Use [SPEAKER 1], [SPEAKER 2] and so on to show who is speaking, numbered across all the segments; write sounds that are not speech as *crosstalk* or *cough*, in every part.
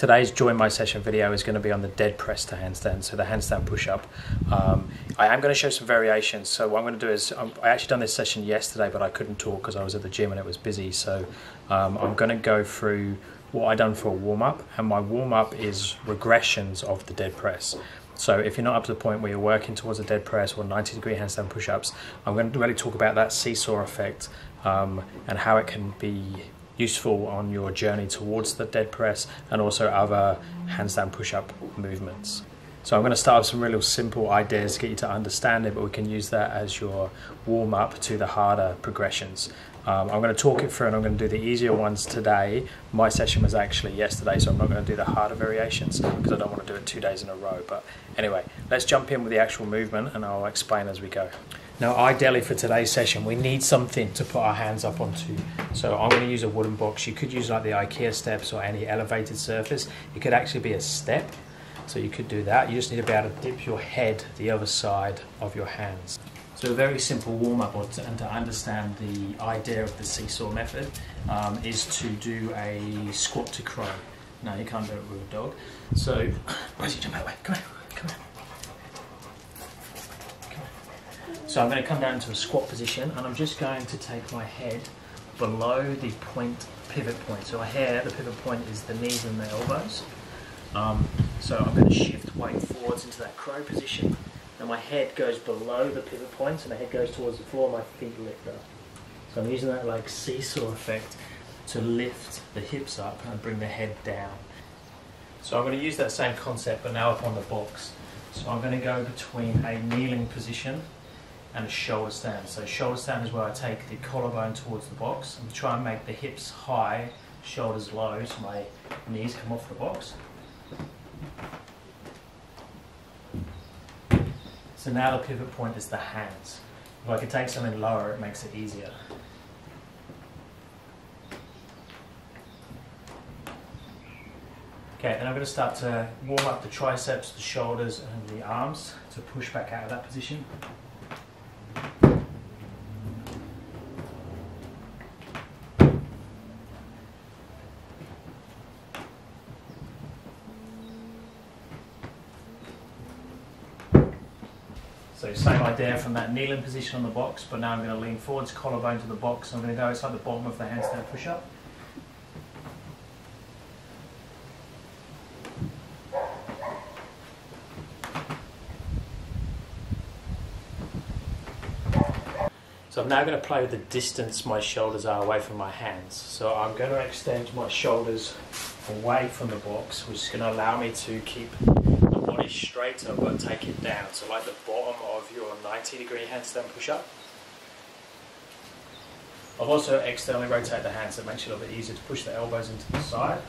[SPEAKER 1] Today's join my session video is going to be on the dead press to handstand, so the handstand push up. Um, I am going to show some variations. So what I'm going to do is um, I actually done this session yesterday, but I couldn't talk because I was at the gym and it was busy. So um, I'm going to go through what I done for a warm up, and my warm up is regressions of the dead press. So if you're not up to the point where you're working towards a dead press or 90 degree handstand push-ups, I'm going to really talk about that seesaw effect um, and how it can be useful on your journey towards the dead press and also other handstand push-up movements. So I'm going to start with some really simple ideas to get you to understand it, but we can use that as your warm up to the harder progressions. Um, I'm going to talk it through and I'm going to do the easier ones today. My session was actually yesterday, so I'm not going to do the harder variations because I don't want to do it two days in a row. But anyway, let's jump in with the actual movement and I'll explain as we go. Now, ideally for today's session, we need something to put our hands up onto. So I'm going to use a wooden box. You could use like the IKEA steps or any elevated surface. It could actually be a step. So you could do that. You just need to be able to dip your head the other side of your hands. So a very simple warm-up and to understand the idea of the seesaw method um, is to do a squat to crow. No, you can't do it with a dog. So, *clears throat* where's you jump that way? Come on, come on. So I'm going to come down into a squat position and I'm just going to take my head below the point pivot point. So here the pivot point is the knees and the elbows. Um, so I'm going to shift weight forwards into that crow position. Now my head goes below the pivot point and my head goes towards the floor, my feet lift up. So I'm using that like seesaw effect to lift the hips up and bring the head down. So I'm going to use that same concept but now up on the box. So I'm going to go between a kneeling position and a shoulder stand. So shoulder stand is where I take the collarbone towards the box and try and make the hips high, shoulders low so my knees come off the box. So now the pivot point is the hands. If I could take something lower, it makes it easier. Okay, then I'm going to start to warm up the triceps, the shoulders and the arms to push back out of that position. Same idea from that kneeling position on the box, but now I'm going to lean forwards, collarbone to the box. I'm going to go inside the bottom of the handstand push-up. So I'm now going to play with the distance my shoulders are away from my hands. So I'm going to extend my shoulders away from the box, which is going to allow me to keep body straighter but take it down. So like the bottom of your 90 degree handstand push up. I've also externally rotated the hands so it makes it a little bit easier to push the elbows into the side.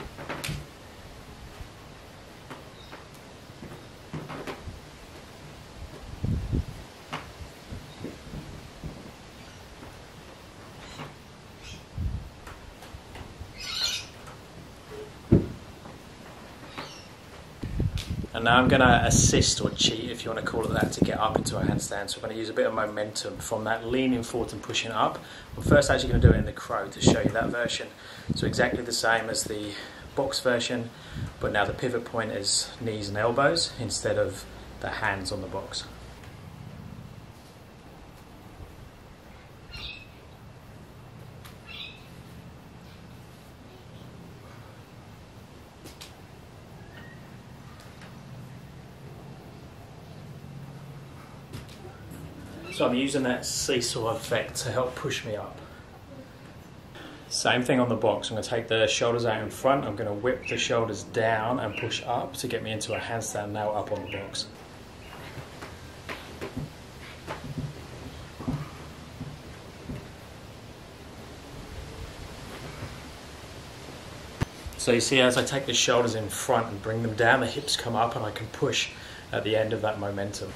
[SPEAKER 1] And now I'm going to assist or cheat, if you want to call it that, to get up into a handstand. So I'm going to use a bit of momentum from that leaning forward and pushing up. I'm first actually going to do it in the crow to show you that version. So exactly the same as the box version, but now the pivot point is knees and elbows instead of the hands on the box. So I'm using that seesaw effect to help push me up. Same thing on the box. I'm going to take the shoulders out in front. I'm going to whip the shoulders down and push up to get me into a handstand now up on the box. So you see as I take the shoulders in front and bring them down, the hips come up and I can push at the end of that momentum.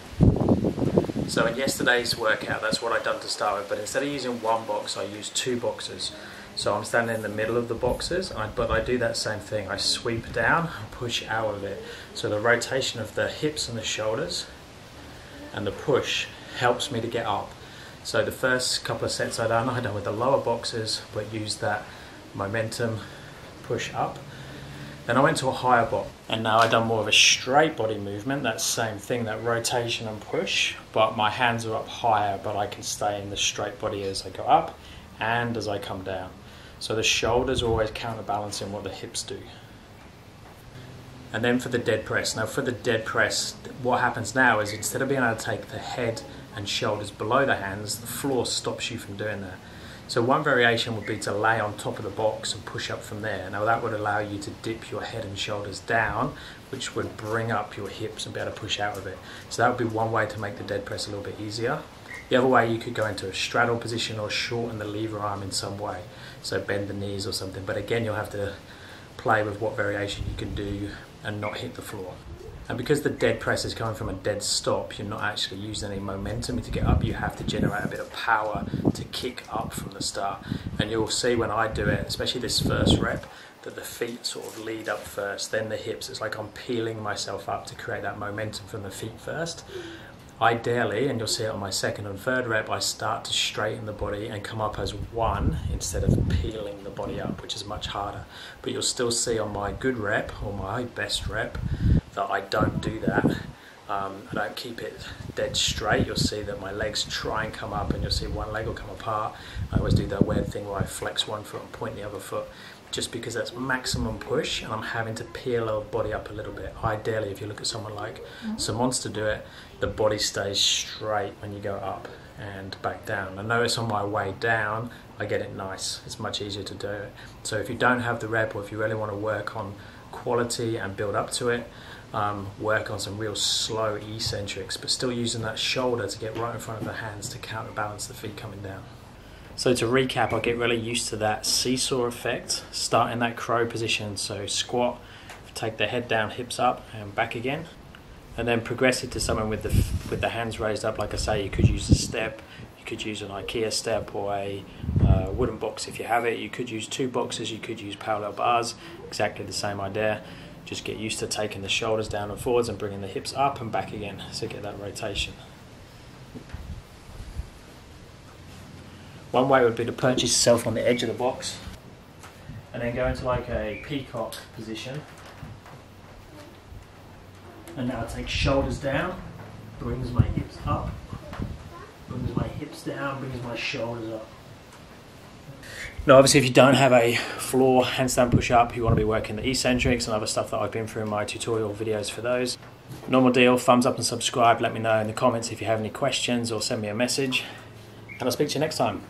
[SPEAKER 1] So in yesterday's workout, that's what I'd done to start with, but instead of using one box, I used two boxes. So I'm standing in the middle of the boxes, I, but I do that same thing. I sweep down push out of it. So the rotation of the hips and the shoulders and the push helps me to get up. So the first couple of sets I done, I done with the lower boxes, but used that momentum push up. Then I went to a higher box, and now I've done more of a straight body movement. That same thing, that rotation and push, but my hands are up higher, but I can stay in the straight body as I go up and as I come down. So the shoulders are always counterbalancing what the hips do. And then for the dead press. Now for the dead press, what happens now is instead of being able to take the head and shoulders below the hands, the floor stops you from doing that. So one variation would be to lay on top of the box and push up from there. Now that would allow you to dip your head and shoulders down, which would bring up your hips and be able to push out of it. So that would be one way to make the dead press a little bit easier. The other way you could go into a straddle position or shorten the lever arm in some way. So bend the knees or something. But again, you'll have to play with what variation you can do and not hit the floor. And because the dead press is coming from a dead stop, you're not actually using any momentum to get up. You have to generate a bit of power to kick up from the start. And you'll see when I do it, especially this first rep, that the feet sort of lead up first, then the hips. It's like I'm peeling myself up to create that momentum from the feet first. Ideally, and you'll see it on my second and third rep, I start to straighten the body and come up as one instead of peeling the body up, which is much harder. But you'll still see on my good rep or my best rep that I don't do that. Um, I don't keep it dead straight. You'll see that my legs try and come up, and you'll see one leg will come apart. I always do that weird thing where I flex one foot and point the other foot, just because that's maximum push, and I'm having to peel our body up a little bit. Ideally, if you look at someone like mm-hmm. some monster do it, the body stays straight when you go up and back down. I notice on my way down, I get it nice. It's much easier to do it. So if you don't have the rep, or if you really want to work on quality and build up to it, um, work on some real slow eccentrics, but still using that shoulder to get right in front of the hands to counterbalance the feet coming down. So to recap, I'll get really used to that seesaw effect, start in that crow position. So squat, take the head down, hips up, and back again. And then progress it to someone with the with the hands raised up. Like I say, you could use a step, you could use an IKEA step or a uh, wooden box if you have it. You could use two boxes. You could use parallel bars. Exactly the same idea just get used to taking the shoulders down and forwards and bringing the hips up and back again so get that rotation. One way would be to perch yourself on the edge of the box and then go into like a peacock position. And now take shoulders down, brings my hips up, brings my hips down, brings my shoulders up. Now, obviously, if you don't have a floor handstand push up, you want to be working the eccentrics and other stuff that I've been through in my tutorial videos for those. Normal deal, thumbs up and subscribe. Let me know in the comments if you have any questions or send me a message. And I'll speak to you next time.